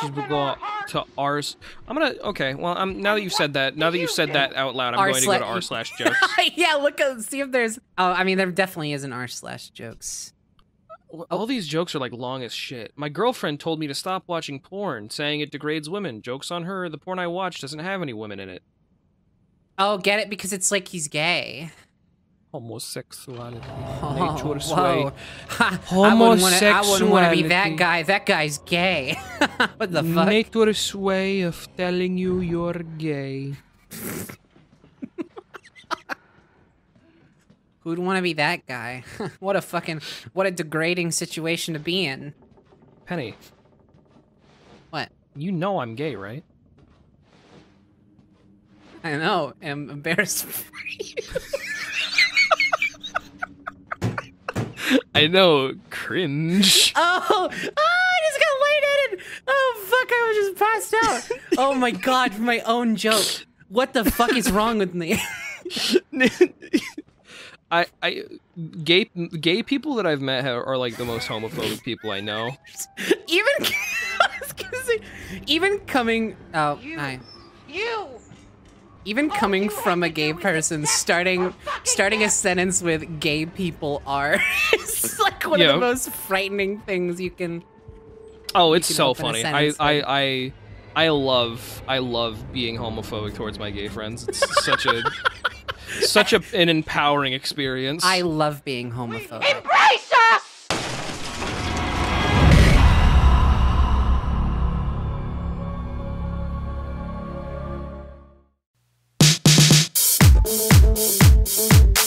She's will go to r's. I'm gonna. Okay. Well, um, now that you've said that, now that you've said that out loud, I'm R going to go to r slash jokes. yeah, look at see if there's. Oh, I mean, there definitely is an r slash jokes. All these jokes are like long as shit. My girlfriend told me to stop watching porn, saying it degrades women. Jokes on her. The porn I watch doesn't have any women in it. Oh, get it because it's like he's gay. Homosexuality. Oh, Nature sway. whoa. Ha, I wouldn't wanna- I wouldn't want to be that guy. That guy's gay. what the fuck? Nature's way of telling you you're gay. Who'd want to be that guy? what a fucking what a degrading situation to be in. Penny, What? you know I'm gay, right? I know. I'm embarrassed. for you. I know. Cringe. oh, oh, I just got lightheaded. Oh fuck! I was just passed out. oh my god! For my own joke. What the fuck is wrong with me? I, I, gay, gay people that I've met are, are like the most homophobic people I know. even I was gonna say, even coming oh hi. You! Even coming from a gay person starting starting a sentence with gay people are is like one of the most frightening things you can Oh, it's can so funny. I, I. I, I love, I love being homophobic towards my gay friends. It's such a, such a, an empowering experience. i love being homophobic Embrace Música